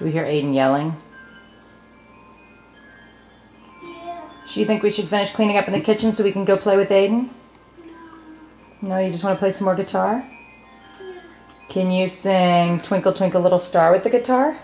Do we hear Aiden yelling? Yeah. Do you think we should finish cleaning up in the kitchen so we can go play with Aiden? No. No, you just want to play some more guitar? Can you sing Twinkle Twinkle Little Star with the guitar?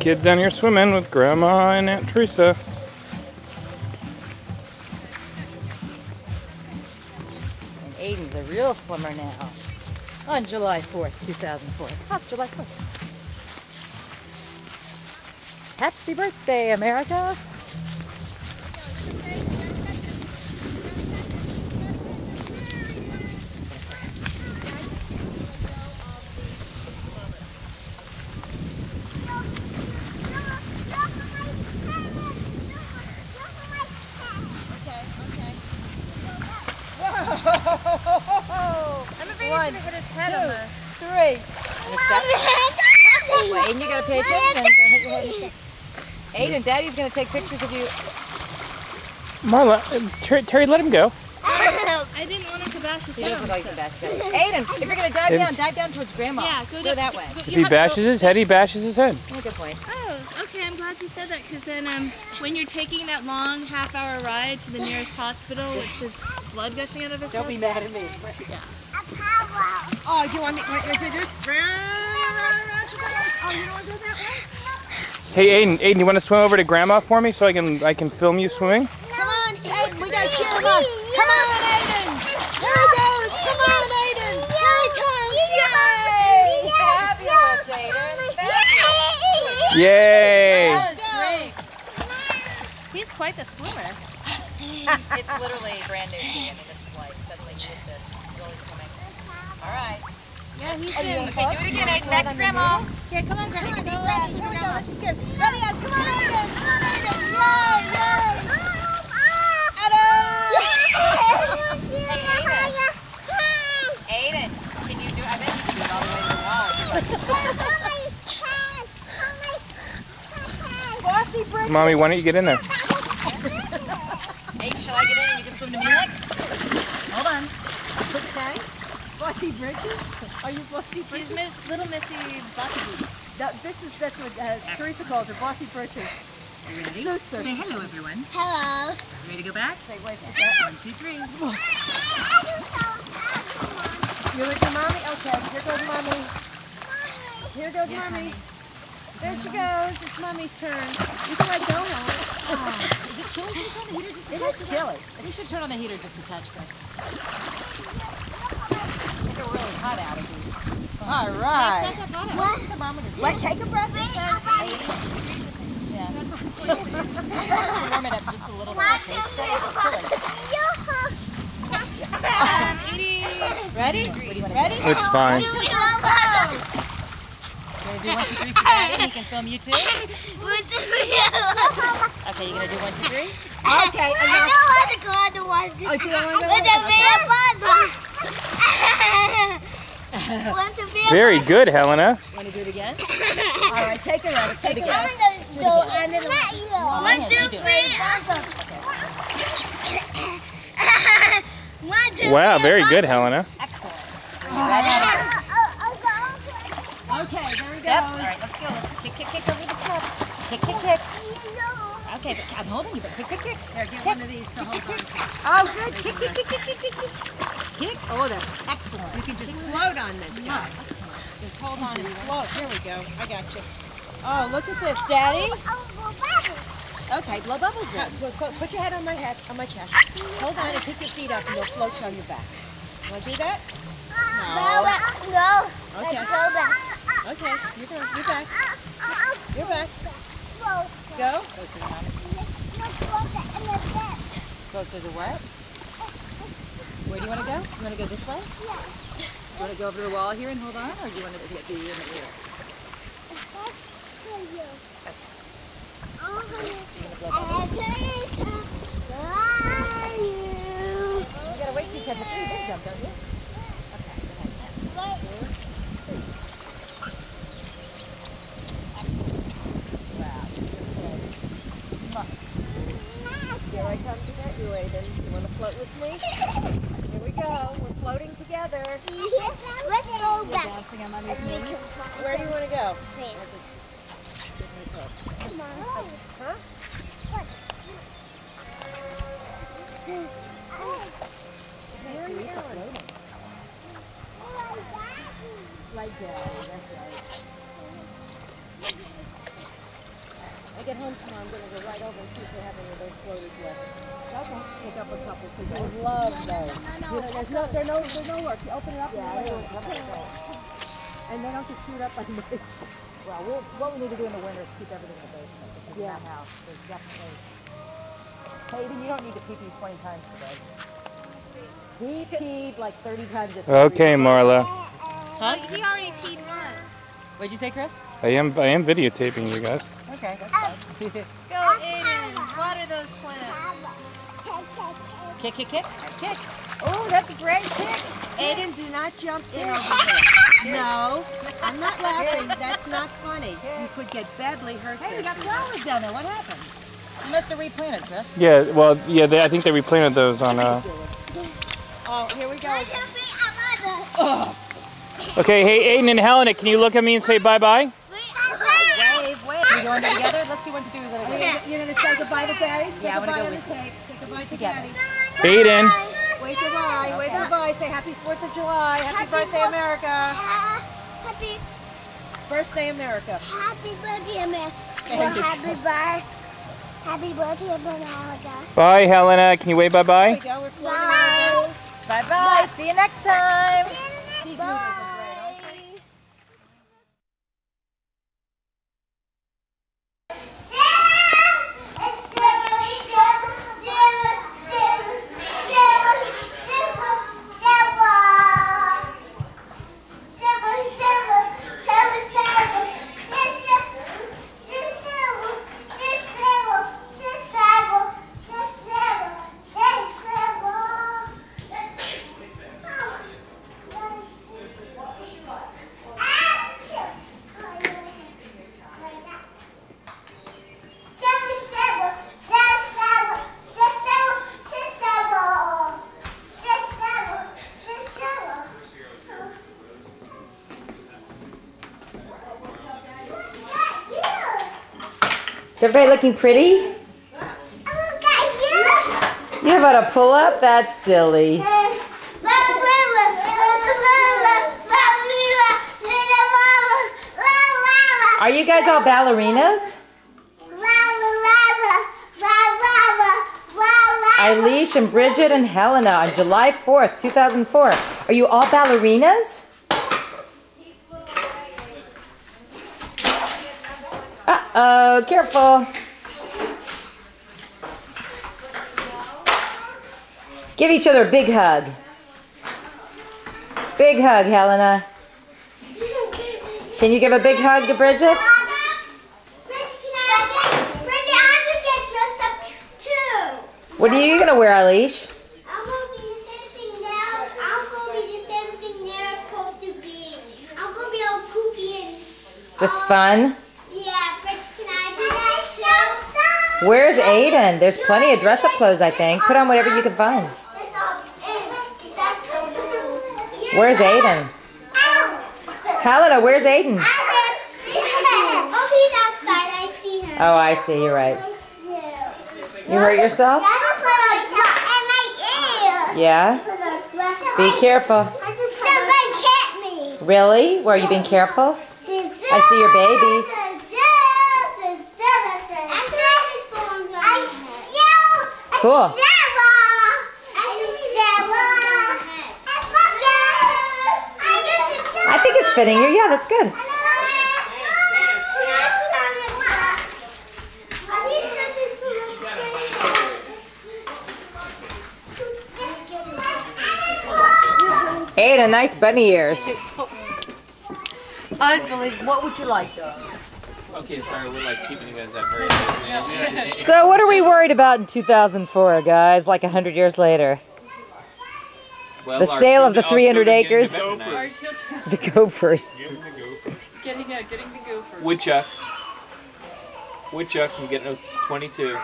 Kids down here swimming with Grandma and Aunt Teresa. And Aiden's a real swimmer now. On July 4th, 2004. That's July 4th. Happy birthday, America! I'm afraid he's gonna hit his head on the. Three. Well, Aiden, you gotta pay attention. Don't hit your head the. Aiden, Daddy's gonna take pictures of you. Marla, uh, Ter- Terry, let him go. I didn't want him to bash his He head doesn't on like the to bash his head. Aiden, if you're gonna dive Aiden. down, dive down towards Grandma. Yeah, go, go that way. If he bashes his head, he bashes his head. Oh, good point. Oh, okay. I'm glad you said that because then, um, when you're taking that long half-hour ride to the nearest hospital with his blood gushing out of his head. Don't be mad at me. Oh, do you want me to do this? Oh, you don't want to go that way? Hey, Aiden, Aiden, you want to swim over to Grandma for me so I can I can film you swimming? Come on, Aiden. We got to cheer him on. Come on, Aiden. There he goes. Come on, Aiden. There he comes. Yay! Fabulous, Aiden. Fabulous. Yay! That was great. He's quite the swimmer. It's literally brand new to me. I mean, this is like suddenly with this really swimming. All right. Yeah, he's in. Okay, do it again, Aiden. Back to Grandma. Yeah, come on, Grandma. Go Ready? ready. Here we go. Let's get ready up. Come on, Aiden. Come on, Aiden. Yay! Yay! Aiden, can you do? it? I bet you can do it all the way to the wall. Bossy Bridges. Mommy, why don't you get in there? Aiden, shall I get in and you can swim to me next? Hold on. Okay. Bossy Bridges. Are you Bossy He's Bridges? Miss, little Missy Bucky. That, this is that's what uh, Teresa calls her. Bossy Bridges. You ready? Suits her. Say hello, everyone. Hello. You ready to go back? Say wave to that. One, two, three. You're with your mommy? Okay. Here goes mommy. Here goes mommy. There she goes. It's mommy's turn. You can let go now. Is it chilly? Should we turn the heater just a It touch? is chilly. We should turn on the heater just a touch, Chris. It's really hot out of here. All right. It's not that hot out. The thermometer's Let take a breath. in. Yeah. Warm it up just a little bit. It's, it's chilly. 80. Ready? Ready? It's fine. You gonna do one, two, three for Daddy? He can film you too? Okay, you gonna do one, two, three? Okay. I know how to go on the one. Oh, do you want to go? With the vampires. Very good, Helena. Wanna do it again? All right. Take a rest. Take a I'm rest. gonna go under the Not you. One, Lena, two, you do it. three. One, two, Wow, very good. Helena. Excellent. Okay. There we Steps. All go. right, let's go. Let's kick, kick, kick over the steps. Kick, kick, kick. Okay, but I'm holding you, but kick, kick, kick. Here, get one of these to hold on to. Oh, good. Kick, kick, kick, kick, kick, kick, kick. Kick. Oh, that's excellent. You can just float on this Yeah, time. Just hold on and mm-hmm. float. Here we go. I got you. Oh, look at this, Daddy. Okay, blow bubbles in. Put, put- put your head on my head, on my chest. Hold on and pick your feet up and they'll float you on your back. Want to do that? No. No. Okay. Let's go back. Okay. You're going. You're back. You're back. go? Closer to mommy. Closer to what? Where do you want to go? You want to go this way? Yeah. Do you want to go over to the wall here and hold on, or do you want to get be in the rear? You gotta wait till you catch a tree, then jump, don't you? Here I come to get you, Aiden. You want to float with me? Here we go. We're floating together. Let's go back. Bouncing on mommy's knee. Where do you want to go? Come on. Huh? Where are you going? Like that. That's right. I get home tomorrow, I'm going to go right over and see if they have any of those floaters left. Okay. Pick up a couple because I would love those. You know, there's no, there's no, there's no work. You open it up yeah, and they don't And they don't get chewed up by the Well, we'll, what we need to do in the winter is keep everything in the basement. Because in that house, there's definitely. Hayden, you don't need to pee pee 20 times today. He peed like 30 times this Okay, Marla. Huh? He already peed once. What'd you say, Chris? I am I am videotaping you guys. Okay, that's fine. Go, Aiden. Water those plants. kick, kick, kick, kick. Oh, that's a great kick. Aiden, do not jump in over here. No, I'm not laughing. That's not funny. You could get badly hurt. Hey, we got flowers down there. What happened? You must have replanted, Chris. Yeah, well, yeah, they, I think they replanted those on. Uh... Oh, here we go. Okay, hey, Aiden and Helena, can you look at me and say bye bye bye? Wave, wave. Are we going together? Let's see what to do with it. You're going to say goodbye to Daddy? Say Yeah, I wanna goodbye go on with the tape. Say goodbye to Together. Daddy. Aiden. Wave goodbye. Wave goodbye. Say happy 4th of July. Happy, birthday, America. Happy, Birthday, America. happy birthday, America. Thank you. Happy birthday. Happy birthday, America. Bye, Helena. Can you wave bye Here we bye? go. We're floating Bye. Bye-bye. See you next time. Is everybody looking pretty? You have on a pull up? That's silly. Are you guys all ballerinas? Eilish and Bridget and Helena on July 4th, 2004. Are you all ballerinas? Uh-oh, careful. Give each other a big hug. Big hug, Helena. Can you give a big hug to Bridget? Going to. What are you gonna wear, Eilish? I'm gonna be Where's Aiden? There's plenty of dress-up clothes, I think. Put on whatever you can find. Where's Aiden? Helena, where's Aiden? Oh, he's outside. I see him. Oh, I see. You're right. I see him. You hurt yourself? Gotta put a dress in my ear. Yeah. Put a dress Be careful. Somebody hit me. Really? Were you being careful? I see your babies. Cool. I think it's fitting you. Yeah, that's good. Ada, nice bunny ears. Unbelievable. What would you like, though? Okay, sorry, we're like keeping you guys up very So what are we worried about in 2004, guys? Like 100 years later. well, The sale of the 300 children getting acres. to Our veteranize. children The gophers. getting uh, getting the gophers. Woodchucks. Woodchucks, I'm getting a 22.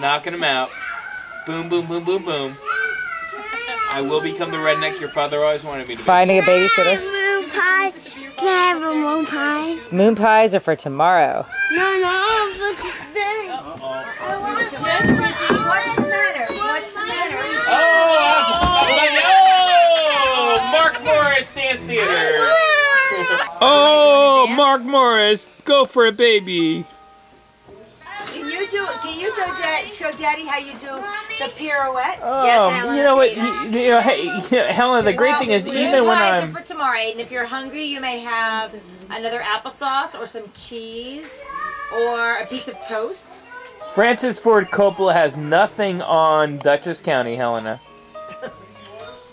Knocking them out. Boom, boom, boom, boom, boom. I will become the redneck your father always wanted me to be. Finding a babysitter. Moon pie. I have a moon pie? Moon pies are for tomorrow. No, no, for today. What's the matter? What's the matter? Oh, oh, Mark Morris Dance Theater. Oh, Mark Morris, go for a baby. Can you do? Can you do that? Show Daddy how you do the pirouette? Oh, you know what? You, you know, hey, you know, Helen. The great thing is, even when I'm are for tomorrow, and if you're hungry, you may have another applesauce or some cheese or a piece of toast. Francis Ford Coppola has nothing on Dutchess County, Helena.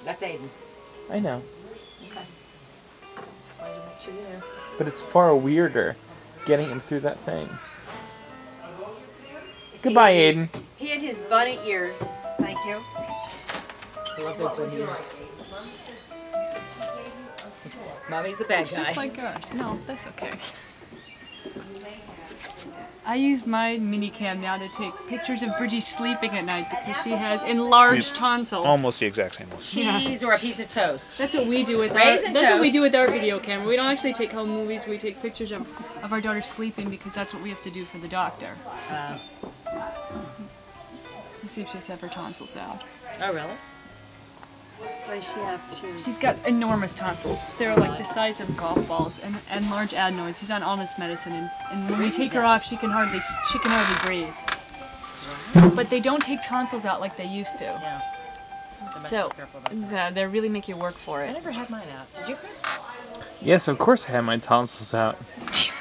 That's Aiden. I know, Wanted to make sure you knew. but it's far weirder getting him through that thing. Goodbye, Aiden. He had his bunny ears. Thank you. Mommy's the bad It's guy. just like ours. No, that's okay. I use my mini cam now to take pictures of Bridgie sleeping at night because she has enlarged tonsils. Almost the exact same one. Cheese or a piece of toast. That's what we do with our. Raisin That's what we do with our video camera. We don't actually take home movies. We take pictures of, of our daughter sleeping because that's what we have to do for the doctor. Uh, Let's see if she's ever tonsils out. oh, really? She's got enormous tonsils. They're like the size of golf balls and, and large adenoids. She's on all this medicine, and, and when we take her off, she can hardly she can hardly breathe. But they don't take tonsils out like they used to. Yeah. So yeah, they really make you work for it. I never had mine out. Did you, Chris? Yes, of course I had my tonsils out.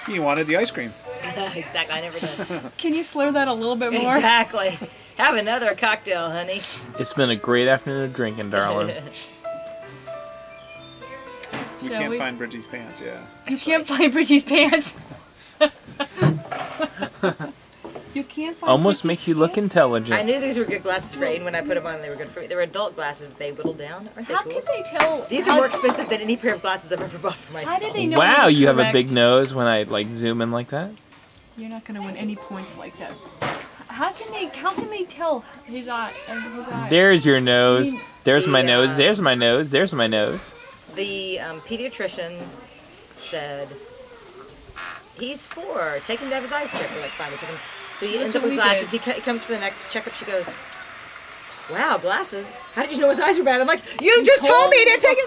You wanted the ice cream. exactly. I never did. Can you slur that a little bit more? exactly. Have another cocktail, honey. It's been a great afternoon of drinking, darling. We Shall can't we? find Bridgie's pants, yeah. You can't find Bridgie's pants. you can't find Almost Bridgie's makes you look intelligent. I knew these were good glasses for Aiden when I put them on. They were good for me. They were adult glasses that they whittled down. Aren't they How cool? can they tell? These are more expensive than any pair of glasses I've ever bought for myself. How did they know? Wow, they were you have a big nose when I like zoom in like that. You're not gonna win any points like that. How can they? How can they tell his eye? Uh, his eye. There's your nose. mean, There's my the, nose. There's my nose. There's my nose. The um, pediatrician said he's four. Take him to have his eyes checked. We're like, fine, we took him. So he That's ends up with glasses. did. He, co- he comes for the next checkup. She goes, "Wow, glasses! How did you know his eyes were bad?" I'm like, "You just told me to take him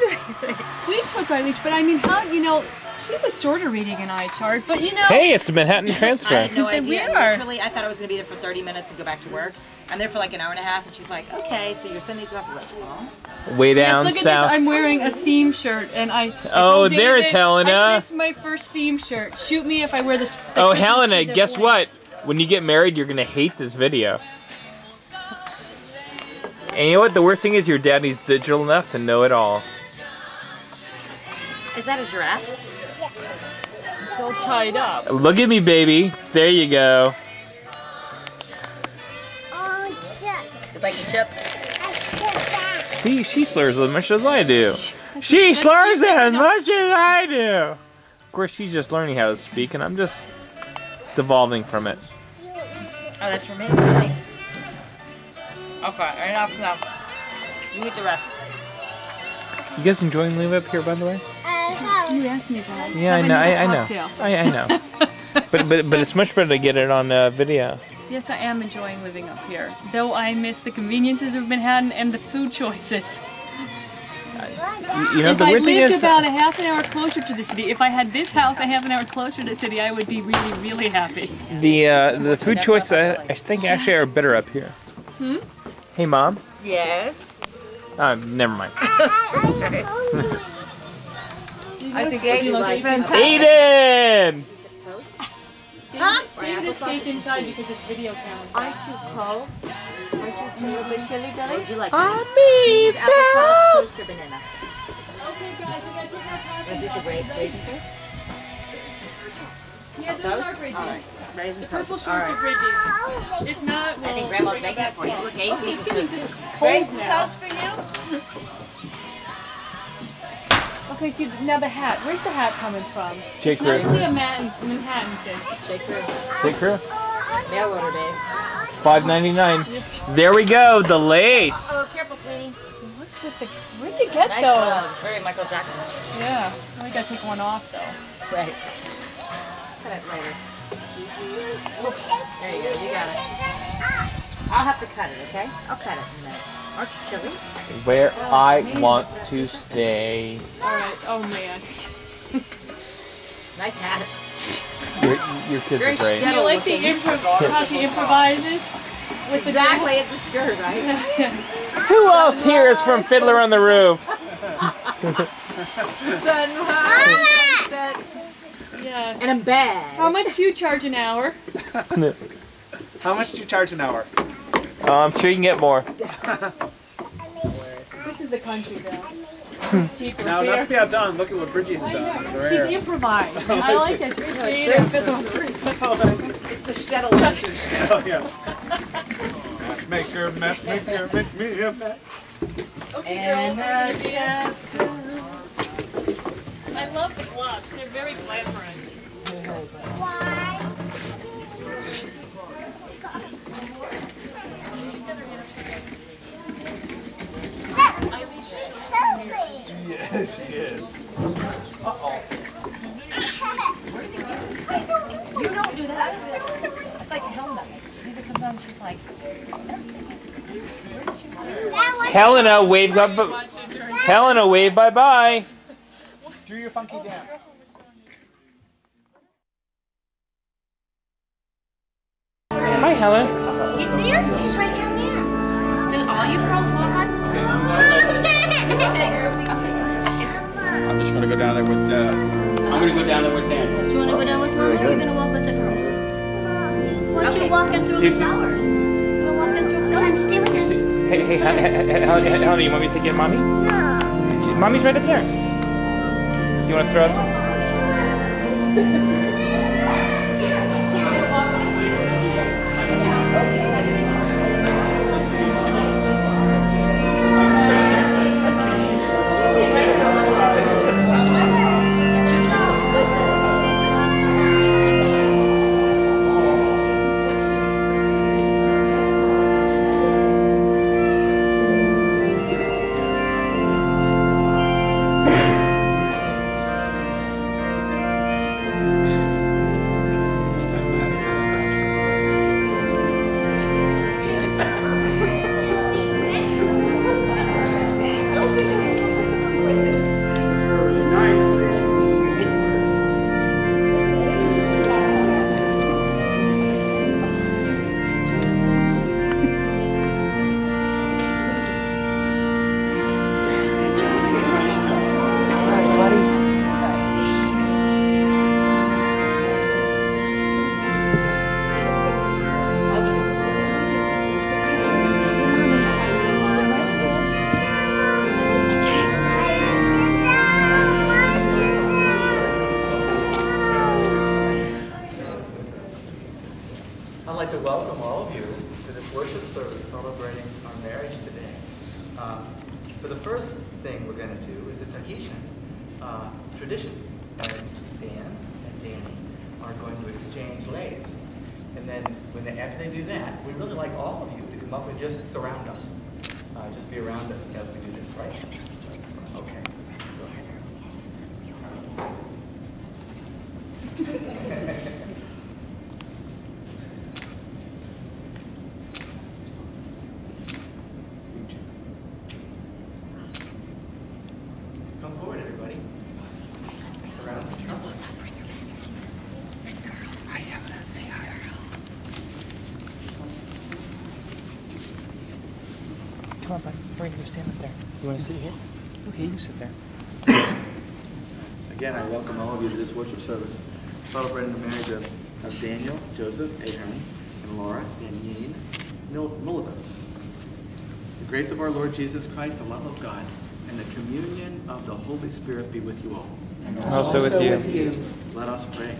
to." We took Eilish, but I mean, how you know? She was sort of reading an eye chart, but you know. Hey, it's the Manhattan Transfer. I Transfer. had no idea. we are. Literally, I thought I was gonna be there for 30 minutes and go back to work. I'm there for like an hour and a half, and she's like, "Okay, so your son needs glasses." I'm like. Way Yes, down look at south. this. I'm wearing a theme shirt, and I. I Oh, told there's David, Helena. I said, it's my first theme shirt. Shoot me if I wear this. the oh, Christmas Helena, guess way. what? When you get married, you're gonna hate this video. And you know what? The worst thing is your daddy's digital enough to know it all. Is that a giraffe? It's all tied up. Look at me, baby. There you go. Oh, shit. The bacon chip. I get that. See, she slurs as much as I do. She slurs as much as I do. Of course, she's just learning how to speak, and I'm just devolving from it. Oh, that's for me. honey. Okay, enough now. You eat the rest. You guys enjoying living up here, by the way? So, You asked me that. Yeah, I know. I, I know. cocktail. I, I know. but but but it's much better to get it on uh, video. Yes, I am enjoying living up here, though I miss the conveniences of Manhattan and the food choices. You, you know if the I weird thing lived is. about a half an hour closer to the city, if I had this house a half an hour closer to the city, I would be really, really happy. The uh, the food choices I, I think actually are better up here. Hmm? Hey mom. Yes. Uh, never mind. I think Aiden looks fantastic. Aiden. David escaped inside because this video camera. Aren't you cold? Aren't you a little bit chilly, Billy? Would you like Ah, cheese, applesauce, toast, or banana? Is this a raisin toast? Yeah, those are bridges. Raisin The purple toast. All shorts right. are bridges. If not, I think Grandma's making it for you. Look, Aiden's eating toast. raisin toast for you. Okay, so now the hat. Where's the hat coming from? J. It's not Crew. really a Manhattan, Manhattan thing. Shake her. J. Crew. Mail order, babe. Five ninety nine. There we go. The lace. Oh, careful, sweetie. What's with the? Where'd you get Nice those? gloves. Very Michael Jackson. Yeah, I only gotta take one off though. Right. Cut it later. Oops. There you go. You got it. I'll have to cut it, okay? I'll cut it in a minute. Aren't you chilly? Where oh, I want to stay. All right. Oh man. Nice hat. Your, your kids Very are great. Do you like the improv? How she improvises with Exactly. dress? It's a skirt, right? Who else here is from Fiddler on the Roof? Sunrise, sunset, Yeah. and a bag. How much do you charge an hour? How much do you charge an hour? Oh, I'm sure you can get more. This is the country though. It's cheaper Now, not to be outdone, look at what Bridget's I done. She's rare. improvised. I like it. She's creative. the roof. Oh, it's the shtetl version. Oh, yes. Make her mess, make her make me a mess. And the chef I love the gloves. They're very glamorous. Yeah, she is. Uh-oh. You don't do that. It's like Helena. Music comes on, she's like, Helena, wave up. Helena, wave bye bye. Do your funky dance. Hi, Helen. You see her? She's right down there. so all you girls walk on? I'm just gonna go down there with, uh, I'm gonna go down there with Daniel. Do you want to go down with Mom or are you going to walk with the girls? Why don't you walk in through the flowers? You wanna walk in through Come on, stay with us. Hey, hey, Hel- Helena, you want me to take you mommy? No. Mommy's right up there. Do you want to throw out You want to sit here? Okay, you sit there. Again, I welcome all of you to this worship service celebrating the marriage of, of Daniel, Joseph, Ahearn, and Laura, and Yeen Mil- Milibus. The grace of our Lord Jesus Christ, the love of God, and the communion of the Holy Spirit be with you all. And also with you. Let us pray.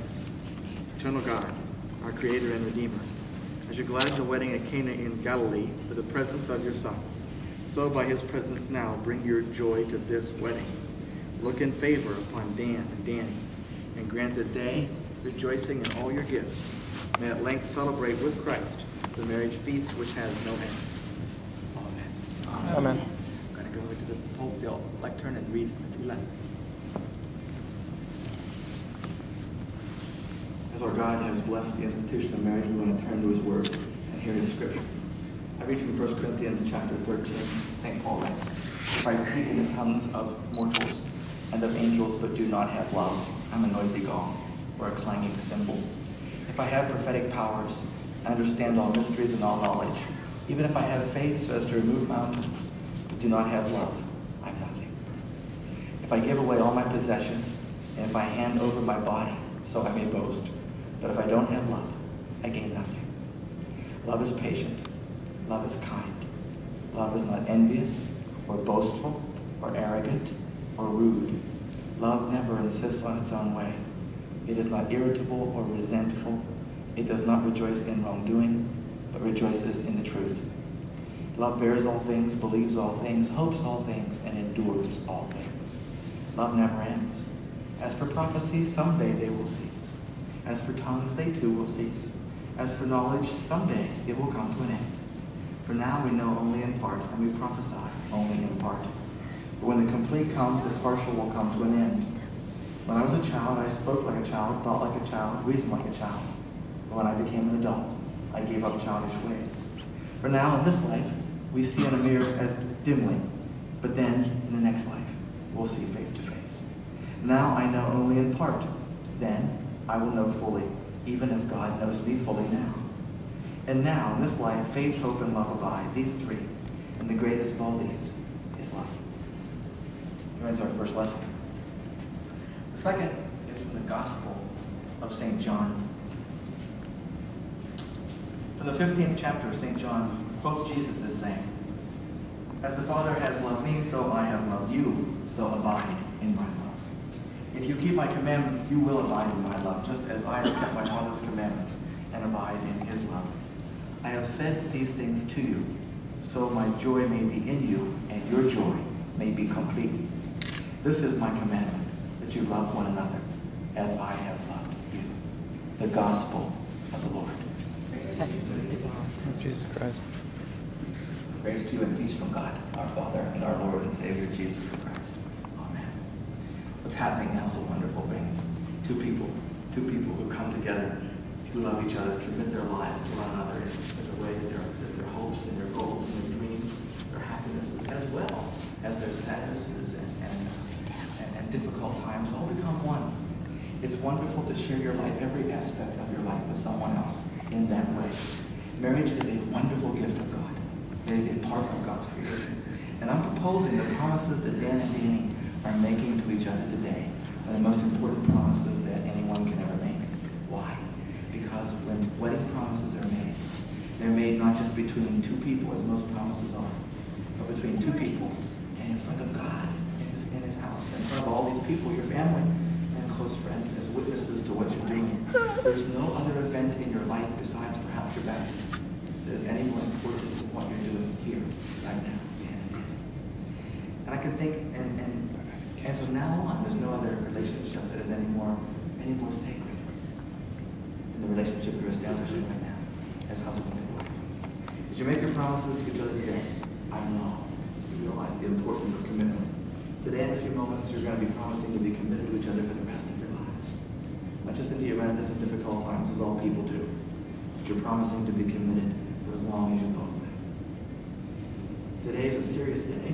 Eternal God, our Creator and Redeemer, as you gladdened the wedding at Cana in Galilee with the presence of your Son, so by his presence now bring your joy to this wedding. Look in favor upon Dan and Danny, and grant that they, rejoicing in all your gifts, may at length celebrate with Christ the marriage feast which has no end. Amen. Amen. I'm going to go into the Pope, the lectern, and read two lessons. As our God has blessed the institution of marriage, we want to turn to his word and hear his scripture. Read from 1 Corinthians chapter 13. St. Paul writes, If I speak in the tongues of mortals and of angels but do not have love, I'm a noisy gong or a clanging cymbal. If I have prophetic powers, I understand all mysteries and all knowledge. Even if I have faith so as to remove mountains, but do not have love, I'm nothing. If I give away all my possessions, and if I hand over my body so I may boast, but if I don't have love, I gain nothing. Love is patient. Love is kind. Love is not envious or boastful or arrogant or rude. Love never insists on its own way. It is not irritable or resentful. It does not rejoice in wrongdoing, but rejoices in the truth. Love bears all things, believes all things, hopes all things, and endures all things. Love never ends. As for prophecies, someday they will cease. As for tongues, they too will cease. As for knowledge, someday it will come to an end. For now we know only in part, and we prophesy only in part. But when the complete comes, the partial will come to an end. When I was a child, I spoke like a child, thought like a child, reasoned like a child. But when I became an adult, I gave up childish ways. For now, in this life, we see in a mirror as dimly, but then, in the next life, we'll see face to face. Now I know only in part. Then I will know fully, even as God knows me fully now. And now, in this life, faith, hope, and love abide, these three. And the greatest of all these is love. Here ends our first lesson. The second is from the Gospel of St. John. From the 15th chapter, St. John quotes Jesus as saying, As the Father has loved me, so I have loved you, so abide in my love. If you keep my commandments, you will abide in my love, just as I have kept my Father's commandments and abide in his love. I have said these things to you, so my joy may be in you, and your joy may be complete. This is my commandment, that you love one another, as I have loved you. The Gospel of the Lord. Jesus Christ. Praise to you and peace from God, our Father, and our Lord and Savior, Jesus the Christ. Amen. What's happening now is a wonderful thing. Two people, two people who come together, who love each other, commit their lives to one another in such a way that their, that their hopes and their goals and their dreams, their happinesses, as well as their sadnesses and, and, and, and difficult times all become one. It's wonderful to share your life, every aspect of your life with someone else in that way. Marriage is a wonderful gift of God. It is a part of God's creation. And I'm proposing the promises that Dan and Danny are making to each other today are the most important promises that anyone can ever make. Because when wedding promises are made, they're made not just between two people, as most promises are, but between two people and in front of God in his, in his house, in front of all these people, your family and close friends, as witnesses to what you're doing. There's no other event in your life besides perhaps your baptism that is any more important than what you're doing here, right now, and. And I can think, and, and, and from now on, there's no other relationship that is any more, any more sacred relationship you're establishing right now as husband and wife. As you make your promises to each other today, I know you realize the importance of commitment. Today, in a few moments, you're going to be promising to be committed to each other for the rest of your lives. Not just in the horrendous and difficult times, as all people do, but you're promising to be committed for as long as you both live. Today is a serious day.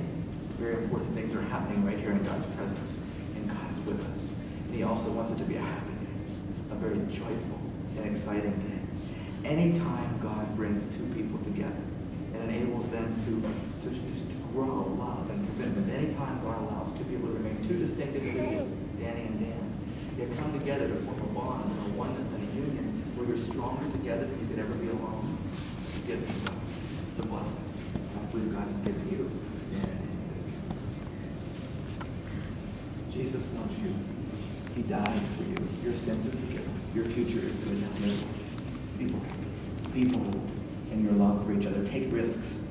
Very important things are happening right here in God's presence, and God is with us. And He also wants it to be a happy day, a very joyful and exciting day. Anytime God brings two people together and enables them to, to, to, to grow love and commitment, anytime God allows two people to remain two distinct individuals, Danny and Dan, they come together to form a bond and a oneness and a union where you're stronger together than you could ever be alone. It's a gift. It's a blessing. I believe God has given you. Jesus loves you. He died for you. Your sins are forgiven. Your future is good. Bold. Be bold in your love for each other. Take risks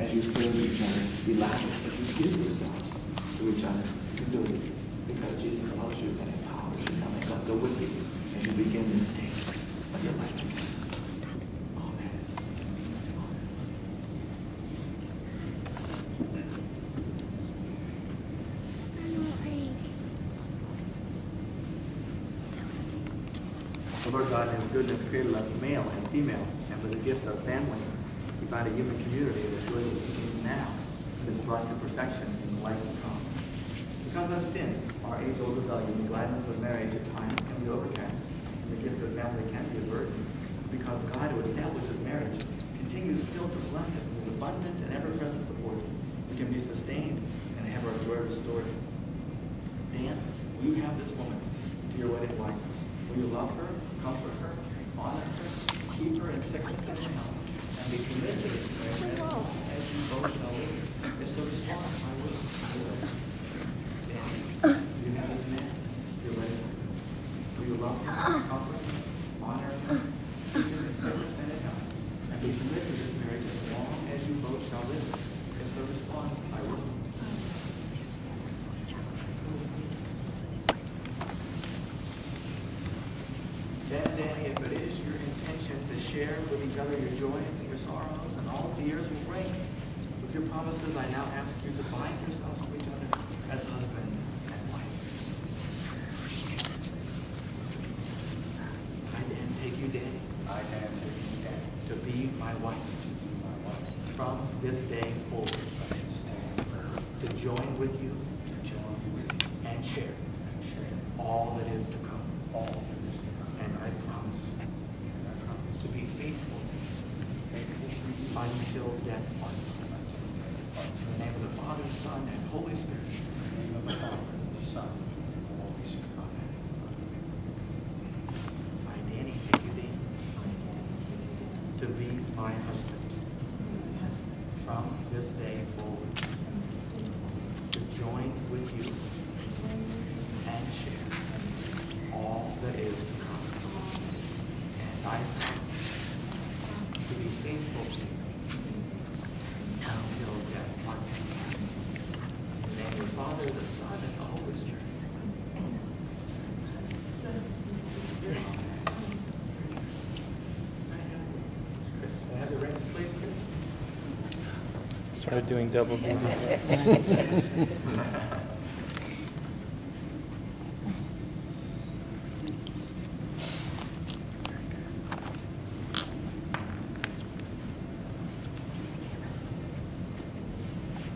as you serve each other. Be lavish as you give yourselves to each other. You can do it because Jesus loves you and empowers you. Now may God go with you as you begin this stage of your life together. Amen. The God in His goodness created us male and female, and with the gift of family, He found a human community that that begins now and is brought to perfection in the life to come. Because of sin, our age-old rebellion, the gladness of marriage at times can be overcast, and the gift of family can be a burden. Because God who establishes marriage continues still to bless it with abundant and ever-present support, we can be sustained and have our joy restored. Dan, will you have this woman to your wedded wife? Will you love her, comfort her, honor her, keep her in sickness and in health, and be committed to this marriage as long as you both shall live? If so, respond, I will. I will. Dan, will you have this man, your wedded husband? Will you love him, comfort him, honor him, keep him in sickness and in health, and be committed to this marriage as long as you both shall live? If so, respond, I will. Then, Danny, if it is your intention to share with each other your joys and your sorrows and all the years will bring, with your promises, I now ask you to bind yourselves to each other as husband and wife. I then take you, Danny. I then take you, Danny. To be my wife. From this day forward. To join with you. To join with you. And share. And share. All that is to come. All that is to come. And I promise. And I promise. To be faithful to you. Faithful to you. Until death parts us. In the name of the Father, Son, and Holy Spirit. In the name of the Father, the Son, and the Holy Spirit. Amen. I, Danny, take you, Danny, to be my husband from this day forward, to join with you and share all that is to come. And I promise to be faithful to you until death parts us. In the name of the Father, the Son, and the Holy Spirit. Chris, may I have the rings, please, Chris? Started doing double duty.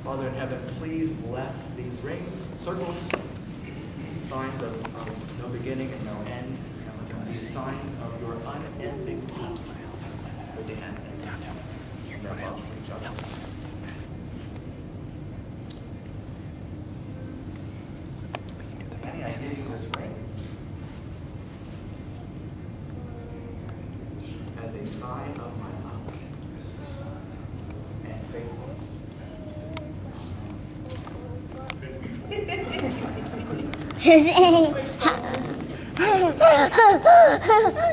Father in heaven, please bless these rings, circles, signs of, of no beginning and no end, and these signs of your unending love for Dan and their love for each other. Danny, I give you this ring as a sign of my love and faithfulness. And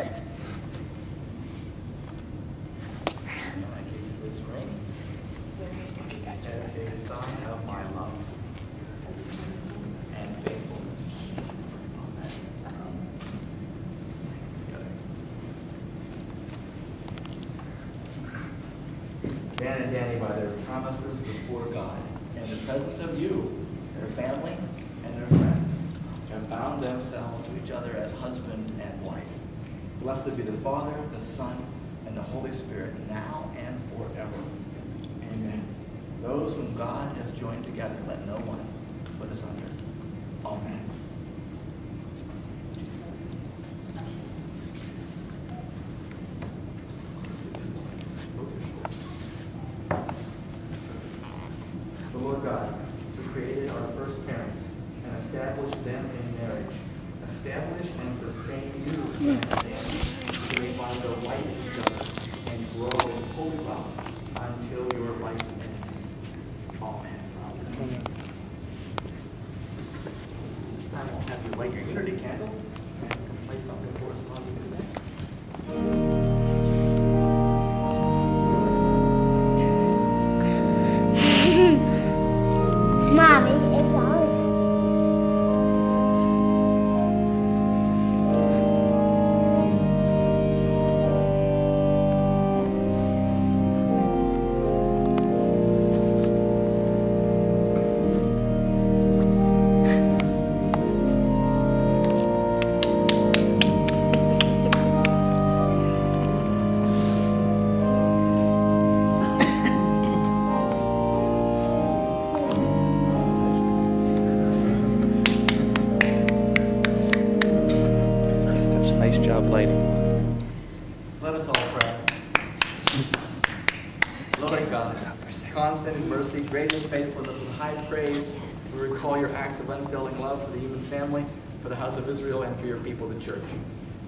church.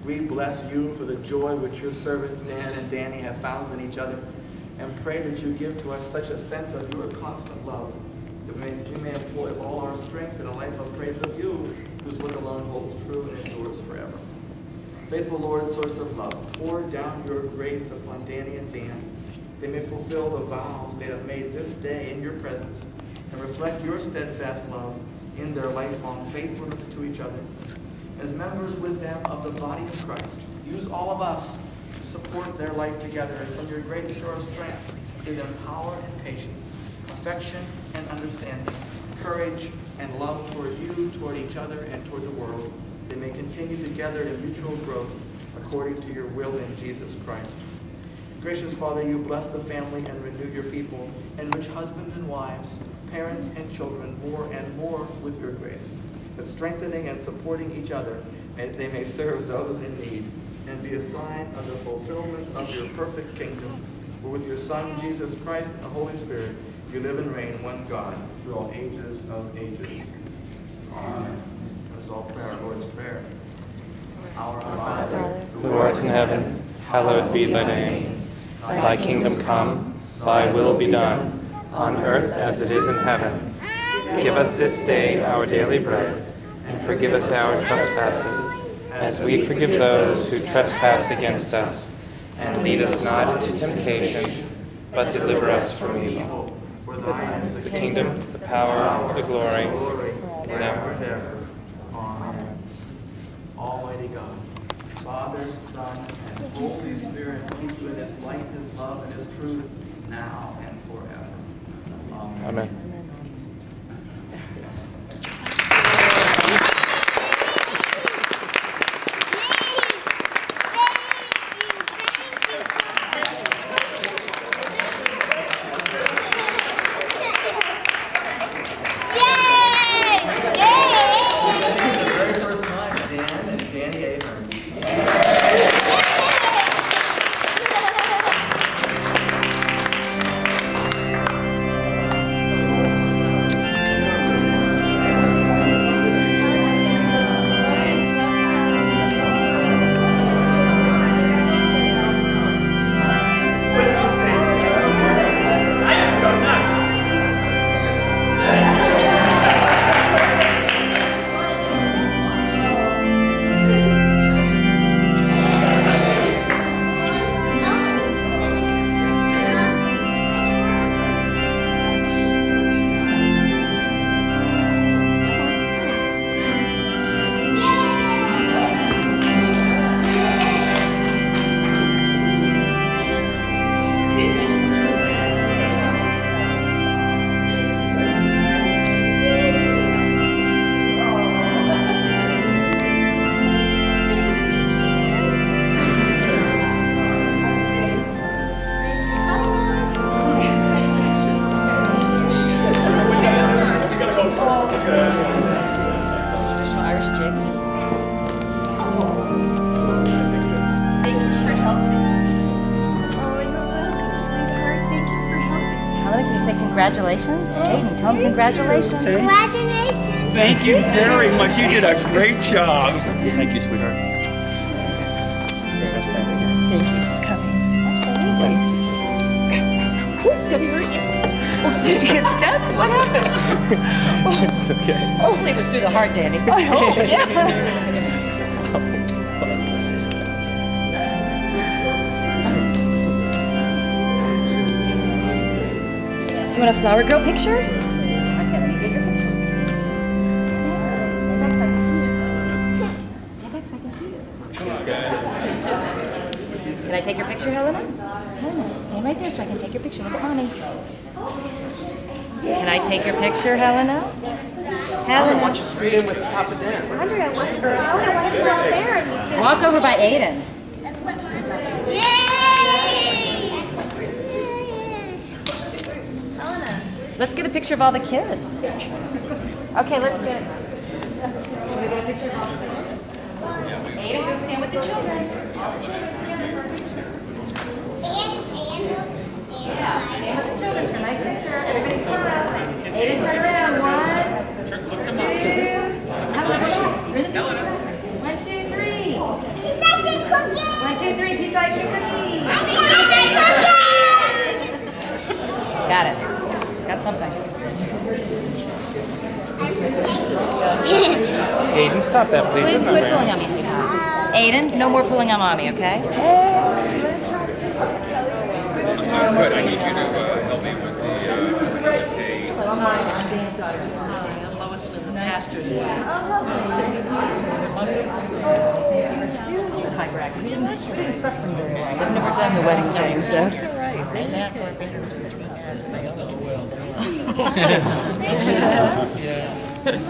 We bless you for the joy which your servants Dan and Danny have found in each other, and pray that you give to us such a sense of your constant love, that we may, we may employ all our strength in a life of praise of you, whose word alone holds true and endures forever. Faithful Lord, source of love, pour down your grace upon Danny and Dan. They may fulfill the vows they have made this day in your presence and reflect your steadfast love in their lifelong faithfulness to each other. As members with them of the body of Christ, use all of us to support their life together from your great store of strength, give them power and patience, affection and understanding, courage and love toward you, toward each other, and toward the world. They may continue together in mutual growth according to your will in Jesus Christ. Gracious Father, you bless the family and renew your people, enrich husbands and wives, parents and children more and more with your grace, strengthening and supporting each other, may, they may serve those in need and be a sign of the fulfillment of your perfect kingdom, where with your Son, Jesus Christ, and the Holy Spirit, you live and reign one God through all ages of ages. Amen. Let us all pray our Lord's Prayer. Our Father, who art in heaven, hallowed be thy name. Thy kingdom come, thy will be done, on earth as it is in heaven. Give us this day our daily bread, and forgive us our trespasses, as we forgive those who trespass against us. And lead us not into temptation, but deliver us from evil. for thine is The kingdom, the power, the glory, forever. Amen. Almighty God, Father, Son, and Holy Spirit, keep you in his light, his love, and his truth, now and forever. Amen. Amen. Congratulations? Aiden, tell him congratulations. Congratulations. Thank you very much. You did a great job. Thank you, sweetheart. Thank you for coming. Absolutely. Did you get stuck? What happened? it's okay. Hopefully it was through the heart, Danny. I hope, yeah. you want a flower girl picture? Okay, let me get your pictures. Stand back so I can see you. Stand back so I can see you. Can I take your picture, Helena? Helena, stand right there so I can take your picture. Look at mommy. Can I take your picture, Helena? Helena. Watch you straight in with Papa Dan. Andrea, what the hell? Why is it out there? And you can- Walk over by Aiden. That's what my mother. Yay! Let's get a picture of all the kids. Okay, let's get it. Get a picture of all the kids? Aiden, go stand with the children. All the children together. Yeah, stand with the children for a nice picture. Everybody smile. Aiden, turn around. One, two. Helena, go back. You're in the picture. One, two, three. She's actually cooking. One, two, three. Pizza ice cream cookie. Got it. Got something. Aiden, stop that, please. Quit, quit pulling on me, sweetheart. Aiden, no more pulling on mommy, okay? Good, I need you to uh, help me with the, uh, with the High bracket. We didn't, we didn't prep them very well. They've never done the wedding thing, so. And that four bedrooms and three houses, they only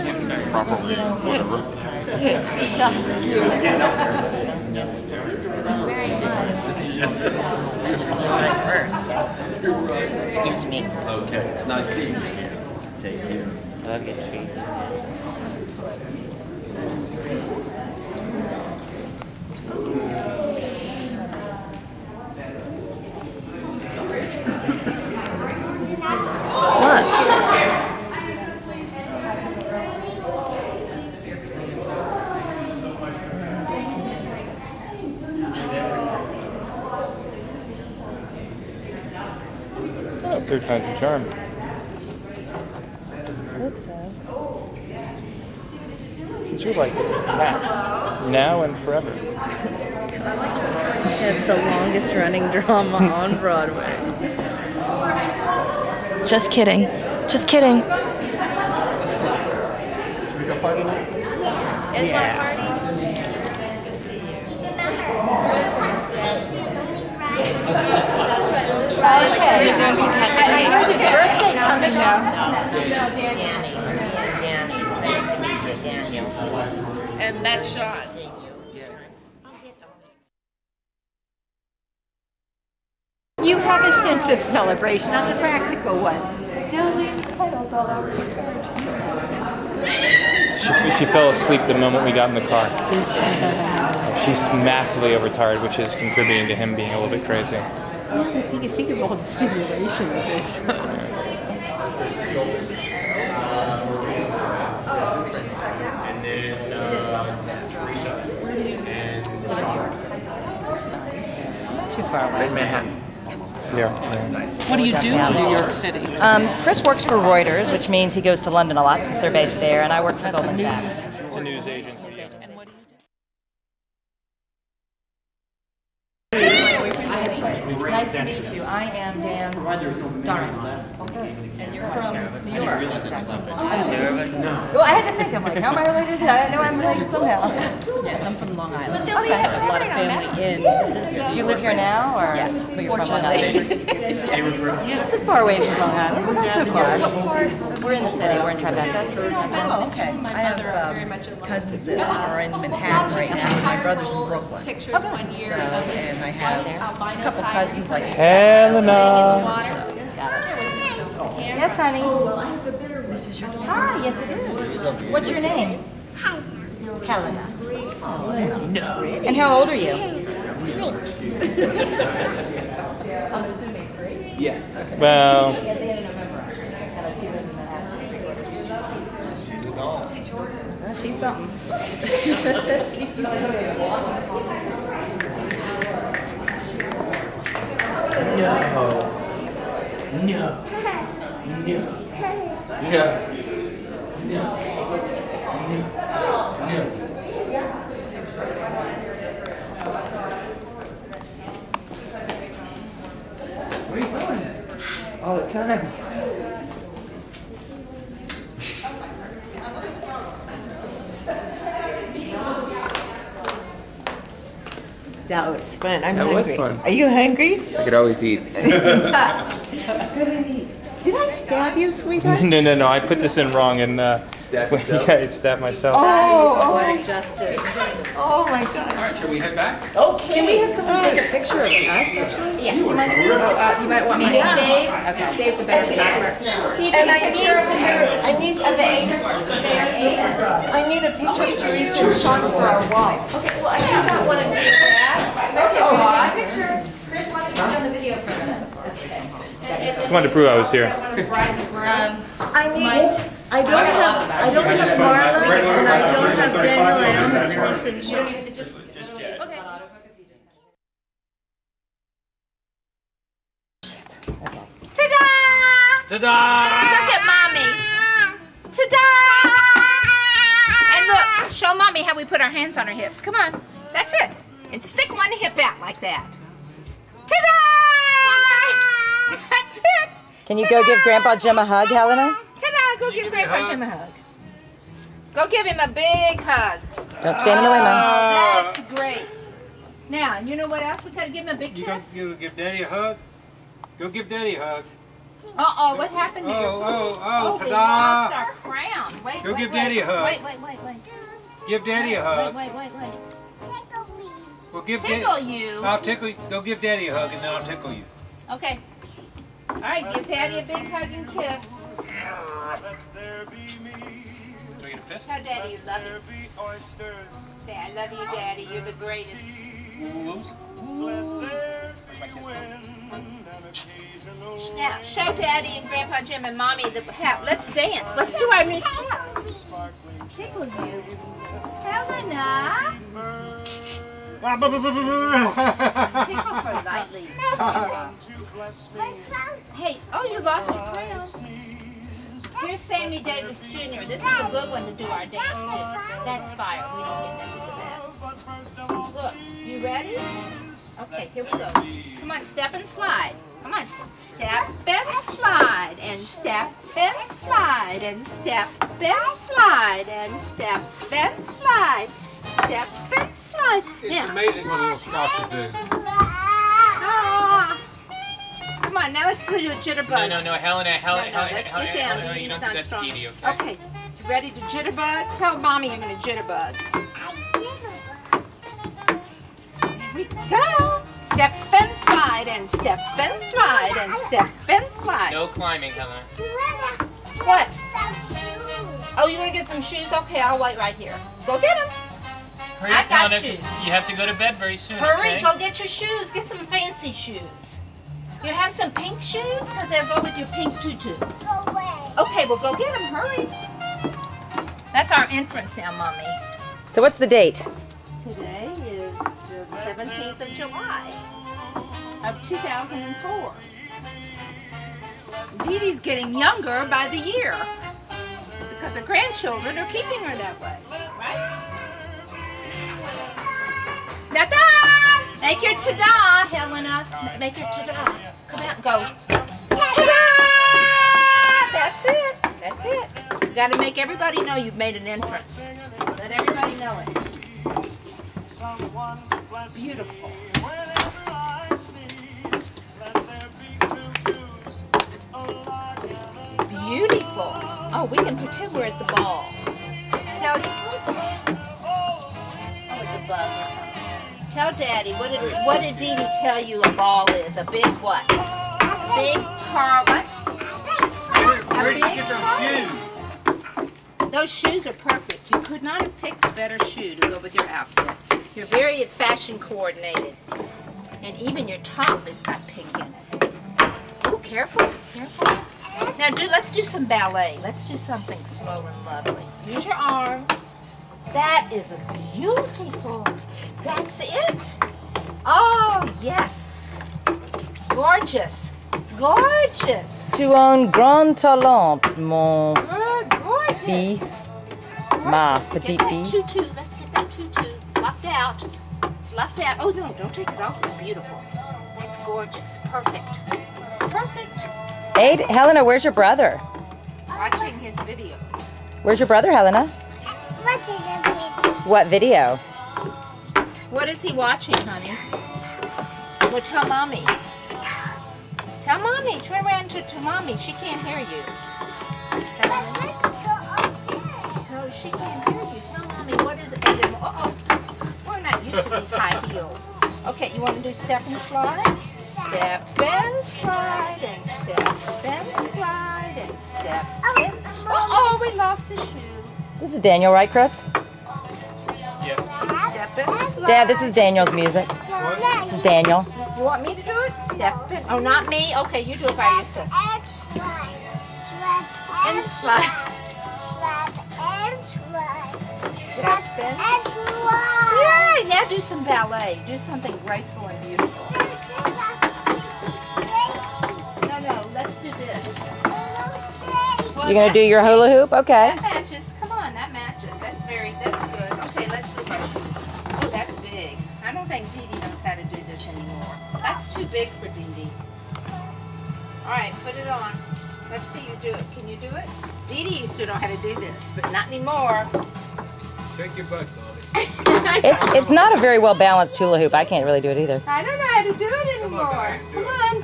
can stay proper reading for the room. Excuse me. Okay, it's nice seeing you again. Take care. Okay. Oh, third time's a charm. I Hope so. It's your like cats. Now and forever. It's the longest running drama on Broadway. Just kidding. Just kidding. I hear this birthday coming now. Danny, Danny, nice to meet you, Daniel. And that's Sean. You have a sense of celebration. I'm the practical one. Don't leave puddles all over your church. She, she fell asleep the moment we got in the car. She's massively overtired, which is contributing to him being a little bit crazy. Yeah, think, think of all the stimulation of this. And then, uh, Teresa. And Not too far away. Manhattan. Yeah. What do you do in New York City? Um, Chris works for Reuters, which means he goes to London a lot since they're based there, and I work for Goldman Sachs. It's a news agency. Nice to meet you. I am Dan's daughter-in-law. And you're from New York? Well, I had to think. I'm like, how am I related? I know I'm related somehow. Yes, I'm from Long Island. Okay. I have a lot of family in. Do you live here now, or? Yes, But you're from Long Island. Fortunately. It's a far away from Long Island, but not so far. We're in the city. We're in Tribeca. Oh, okay. I have um, cousins that are in Manhattan right now, my brother's in Brooklyn. Pictures one year. So, and I have a couple cousins like Helena. Yes, honey. This is your Hi, yes it is. What's your name? Helena. Oh, that's no. And how old are you? I'm assuming three. Yeah. Well, She's a doll. Well, oh, she's something. No. No. What are you doing? All the time. That was fun. I'm That hungry. was fun. Are you hungry? I could always eat. Did I stab you, sweetheart? no, no, no. I put this in wrong and uh, Stab yeah. I stabbed myself. Oh, Poetic justice. oh my God. Alright, shall we head back? Okay. Can we have someone take a picture of us, actually? Yes. Oh, uh, you might want me to. Dave? Okay. Dave's a better photographer. Can And a I need of to, I need of the to, aces? Their aces. I need a picture of Teresa and Sean for our wall. Okay, well, I think I want to do that. Okay, well, I picture. Chris, why don't you put on the video for us? Okay. Just wanted to prove I was here. Um, I need, I don't have, I don't have Marla and I don't have Daniel, I don't have Teresa and you don't Sean. just. Okay. Ta-da! Ta-da! Look at mommy. Ta-da! And look, show mommy how we put our hands on our hips. Come on. That's it. And stick one hip out like that. Ta-da! That's it. Can you go give Grandpa Jim a hug, Helena? Ta-da! Go give Grandpa Jim a hug. Go give him a big hug. Don't stand in the way, Mom. Oh, that's great. Now, you know what else? We gotta give him a big You go, kiss. you go give Daddy a hug? Go give Daddy a hug. Uh-oh, what happened here? Oh, oh, oh, oh, we lost ta-da! our crown. Wait, Go wait, give wait. Daddy a hug. Wait, wait, wait, wait. Give Daddy a hug. Wait, wait, wait, wait. Well, give Tickle Daddy. you. I'll tickle you. Go give Daddy a hug and then I'll tickle you. Okay. All right, give Daddy a big hug and kiss. Do we get a fist? Tell Daddy you love him. Say, I love you, Daddy. You're the greatest. Whoops. Now, show Daddy and Grandpa Jim and Mommy the how. Let's dance. Let's do our new step. Tickle you. Helena. Tickle her lightly. Hey, oh, you lost your crown. Here's Sammy Davis Jr. This is a good one to do our dance to. That's fire. We don't get next to that. Look, you ready? Okay, here we go. Come on, step and slide. Come on. Step and slide and step and slide and step and slide and step and slide. Step and slide. It's Now, amazing what little Scots will do. Come on, now let's do a jitterbug. No, no, no, Helena, uh, Helena, No, no, Helena, let's Helena, get down. Helena, you He's don't not do that strong. Dee Dee, okay? Okay, you ready to jitterbug? Tell mommy you're gonna jitterbug. There we go. Step and slide and step and slide and step and slide. No climbing, Helena. What? Oh, you wanna get some shoes? Okay, I'll wait right here. Go get them. Hurry I up, got Helena. shoes. You have to go to bed very soon, Hurry, okay? go get your shoes. Get some fancy shoes. You have some pink shoes? Because they'll go with your pink tutu. Okay, well, go get them. Hurry. That's our entrance now, Mommy. So what's the date? Today is the 17th of July of 2004. Dee Dee's getting younger by the year because her grandchildren are keeping her that way, right? Ta-da! Make your ta-da, Helena. Make your ta-da. Come out and go. Ta-da! That's it. That's it. You gotta make everybody know you've made an entrance. Let everybody know it. Beautiful. Beautiful. Oh, we can pretend we're at the ball. Tell you. Oh, it's a bug or something. Tell Daddy, what did what did Dee Dee tell you a ball is? A big what? Big car what? Where, where did you get those shoes? Those shoes are perfect. You could not have picked a better shoe to go with your outfit. You're very fashion coordinated. And even your top has got pink in it. Oh, careful, careful. Now do let's do some ballet. Let's do something slow and lovely. Use your arms. That is beautiful. That's it. Oh, yes. Gorgeous. gorgeous. Tu as un grand talent, mon You're gorgeous. fille. Ma petite Get that fille. tutu. Let's get that tutu fluffed out. Fluffed out. Oh no, don't take it off. It's beautiful. That's gorgeous. Perfect. Perfect. Hey, Helena, where's your brother? Watching his video. Where's your brother, Helena? What video? What is he watching, honey? Well, tell mommy. Tell mommy. Turn around to, to mommy. She can't hear you. No, she can't hear you. Tell mommy what is Aiden. Uh oh. We're not used to these high heels. Okay, you want to do step and slide? Step and slide and step and slide and step and. Oh, we lost a shoe. This is Daniel, right, Chris? Step and slide. Dad, this is Daniel's music. This is Daniel. You want me to do it? Step and. Oh, not me? Okay, you do it by yourself. And slide. Slap And slide. And slide. Step and And slide. Yay! Now do some ballet. Do something graceful and beautiful. No, no, let's do this. You're gonna do your hula hoop? Okay. Big Dee Dee. All right, put it on. Let's see you do it. Can you do it? Dee Dee used to know how to do this, but not anymore. Shake your butt, Bobby. It's it's not a very well balanced hula hoop. I can't really do it either. I don't know how to do it anymore. guys, do Come it. on.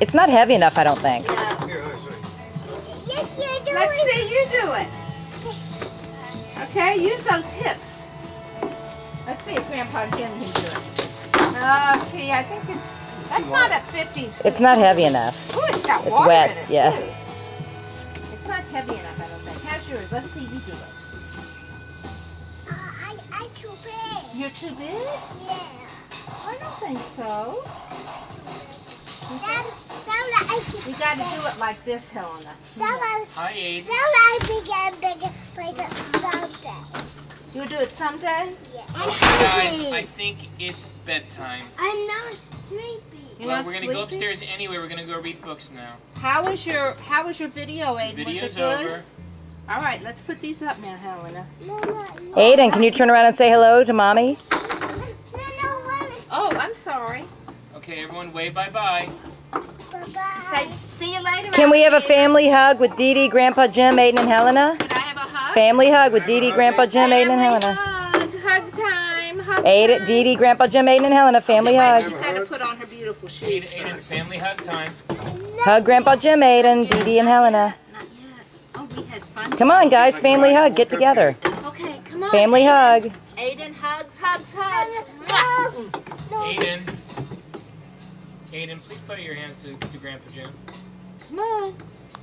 It's not heavy enough, I don't think. Here, oh, let's see. Yes, you do Let's it. see you do it. Okay, use those hips. Let's see if Grandpa Jim can do it. Oh, see, I think it's that's not a 50s. It's not heavy enough. Ooh, it's got It's water wet, in it, yeah. too. It's not heavy enough, I don't think. How's yours? Let's see you do it. Uh, I, I'm too big. You're too big? Yeah. I don't think so. Some, some You got to do it like this, Helena. some like, Hi, Aiden. some like big and bigger, like something. You'll do it someday? Yeah. Okay, guys, I think it's bedtime. I'm not sleepy. You're well, we're gonna go upstairs anyway. We're gonna go read books now. How was your How was your video, Aiden? Video's was it good? over. All right, let's put these up now, Helena. No, no, no. Aiden, can you turn around and say hello to mommy? No, no, worry. Oh, I'm sorry. Okay, everyone, wave bye bye. Bye-bye. Say, see you later. Can we have a family hug with Dee Dee, Grandpa Jim, Aiden, and Helena? Can I have a hug? Family hug with Dee Dee, Grandpa Jim, Aiden, and Family Helena. Hug, hug time, hug Aiden, time. Dee Dee, Grandpa Jim, Aiden, and Helena. Family Wait, hug. She's got to put on her beautiful shoes Aiden, Aiden, family hug time. Hug Grandpa Jim, Aiden, Dee Dee, and Helena. Not yet. Oh, we had fun. Come on, guys, family hug. Get together. Okay, come on. Family Aiden. hug. Aiden, hugs, hugs, hugs. Mwah. Aiden. Aiden, please put your hands to, to Grandpa Jim. Come on.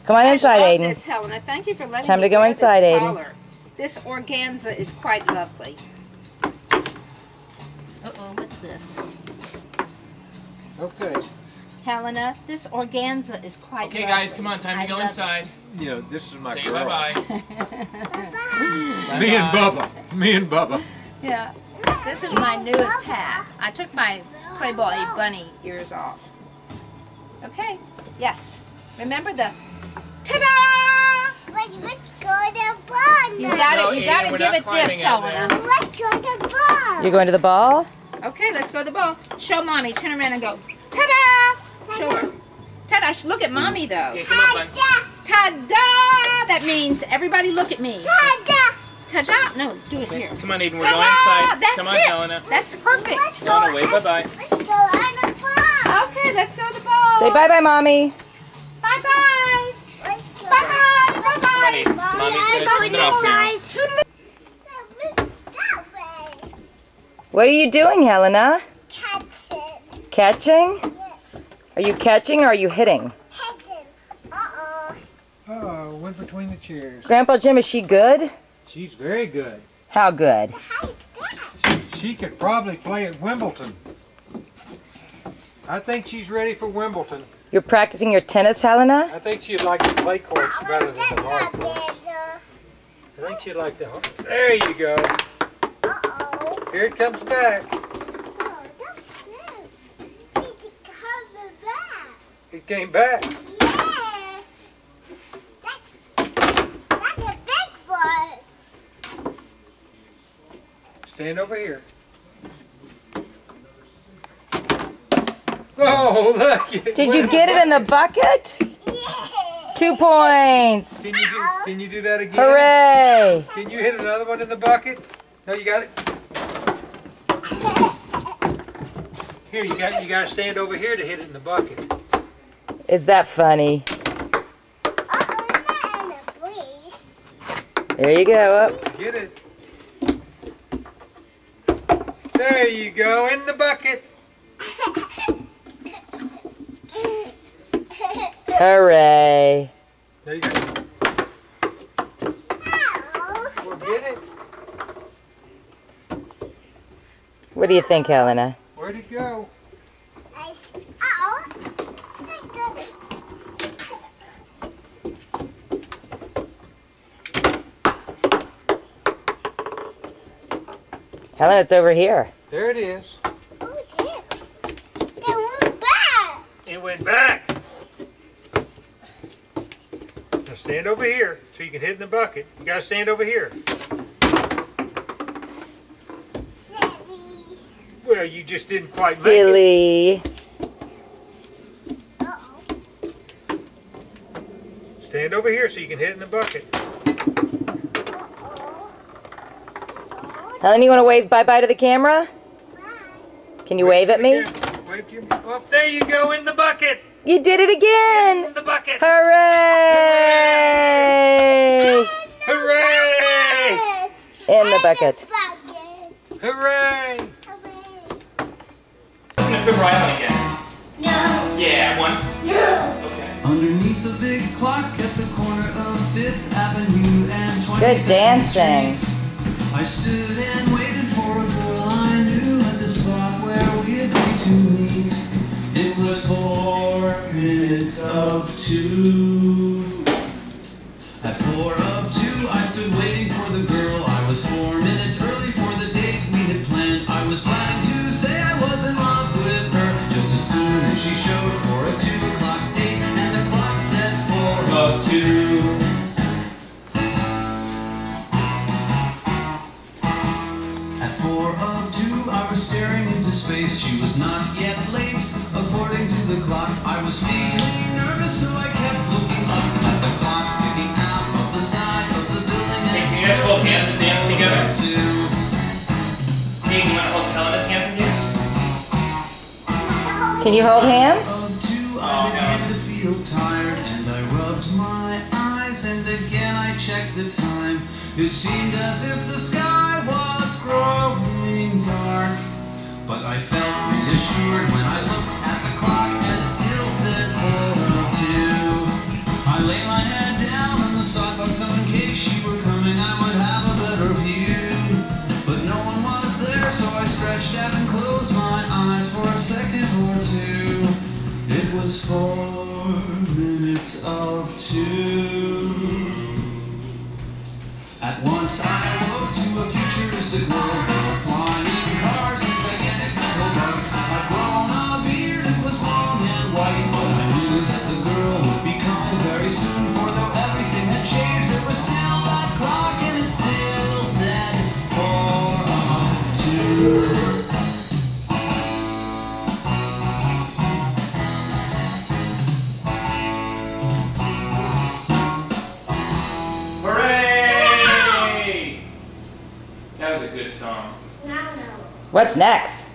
Come on inside, I love Aiden. This, Helena. Thank you for letting Time me to go inside, this Aiden. collar. This organza is quite lovely. Uh-oh, what's this? Okay. Helena, this organza is quite Okay, lovely. guys, come on, time I to go love inside. You know, this is my Say girl. bye bye. Me and Bubba. Me and Bubba. Yeah. This is my newest hat. I took my Playboy bunny ears off. Okay. Yes. Remember the ta-da! Let's, let's go to the bar You now. got No, it. You got to give it this, climbing out there. Helena. Let's go to the bar. You're going to the ball? Okay, let's go to the ball. Show mommy. Turn around and go. Ta-da! Show her. Ta-da! sh- Look at mommy though. Okay, come. Ta-da! That means everybody look at me. Ta-da. Ta-da! No, do it here. Come on, Aiden, we're going inside. That's Come on, it. Helena. That's perfect. Helena, wave bye bye. Let's go on the bar. Okay, let's go to the ball. Say bye bye, mommy. Bye-bye. Let's go. Bye-bye. Come on, Bye-bye. Aiden. Mommy's gonna turn it off now. Toodaloo. That way. What are you doing, Helena? Catch it. Catching? Are you catching or are you hitting? Heading. Uh-oh. Oh, went between the chairs. Grandpa Jim, is she good? She's very good. How good? How that? She could probably play at Wimbledon. I think she's ready for Wimbledon. You're practicing your tennis, Helena? I think she'd like the clay courts better than the hard courts. I think she'd like the hard. There you go. Here it comes back. Oh, that's. Need to cover. It came back. Yeah. That's, that's a big one. Stand over here. Oh, look! Did you get it in the bucket? Yeah. Two points. Can you do, can you do that again? Hooray! Can you hit another one in the bucket? No, you got it. Here, you got you got to stand over here to hit it in the bucket. Is that funny? There you go. Up. Get it. There you go, in the bucket. Hooray! There you go. Well, get it. What do you think, Helena? Where'd it go? Helena, it's over here. There it is. It went back. It went back. Now stand over here so you can hit in the bucket. You gotta stand over here. Well, you just didn't quite make it. Silly. Stand over here so you can hit in the bucket. Helen, you want to wave bye-bye to the camera? Can you wave at me? Wave to your, oh, there you go in the bucket. You did it again! In the bucket. Hooray! Hooray! In the bucket. Hooray! Sniff the Riley again. No. Yeah, once. No. Underneath a big clock at the corner of Fifth Avenue and 22nd Good dancing. Street, I stood and waited for a girl I knew at the spot where we agreed to meet. It was four minutes of two. At four space. She was not yet late, according to the clock. I was feeling nervous, so I kept looking up at the clock sticking out of the side of the building. Hey, can you guys hold hands and dance together? Two. Hey, you want to hold Helena's hands again? Can you hold hands? Of two, I oh, began to feel tired, and I rubbed my eyes, and again I checked the time. It seemed as if the sky was growing dark, but I felt reassured when I looked at the clock, and it still said four of two. I lay my head down on the sidewalk, so in case she were coming, I would have a better view. But no one was there, so I stretched out and closed my eyes for a second or two. It was four minutes of two. At once I awoke to a futuristic world. What's next?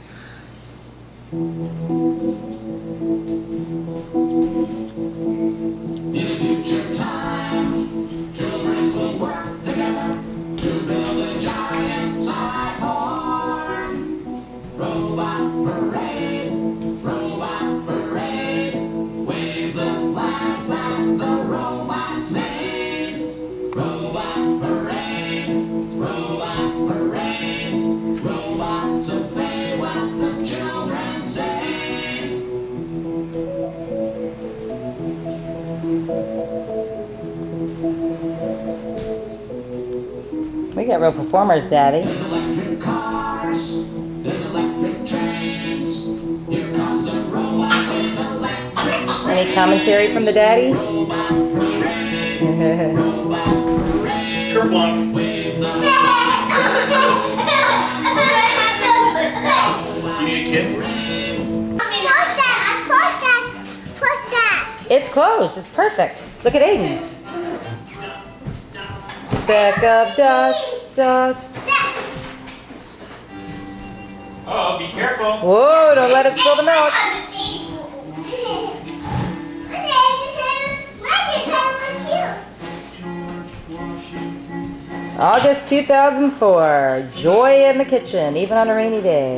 Real Daddy. electric cars, there's electric trains. Here comes a robot with electric Any Any commentary from the daddy? Kerplunk. Do you need a kiss? It's closed. It's perfect. Look at Aiden. Speck of dust, dust. Oh, be careful. Whoa, don't let it spill the milk. August 2004. Joy in the kitchen, even on a rainy day.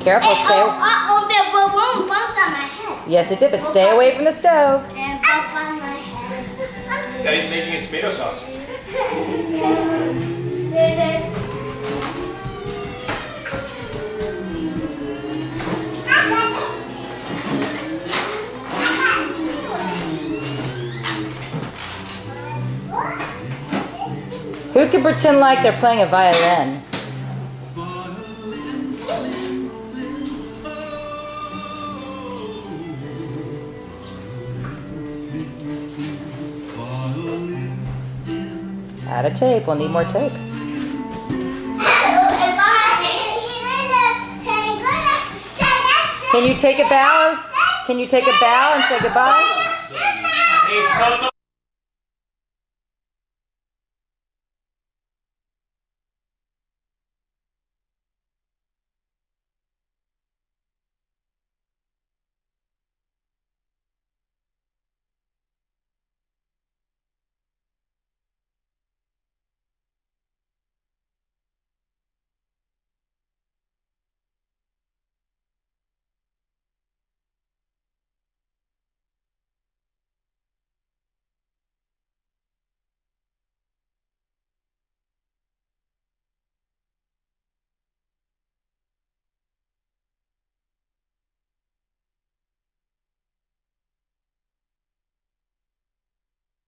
Careful, stay. Uh-oh, the balloon bumped on my head. Yes, it did, but stay away from the stove. And bumped on my head. Daddy's making a tomato sauce. Who can pretend like they're playing a violin? Out of tape. We'll need more tape. Can you take a bow? Can you take a bow and say goodbye?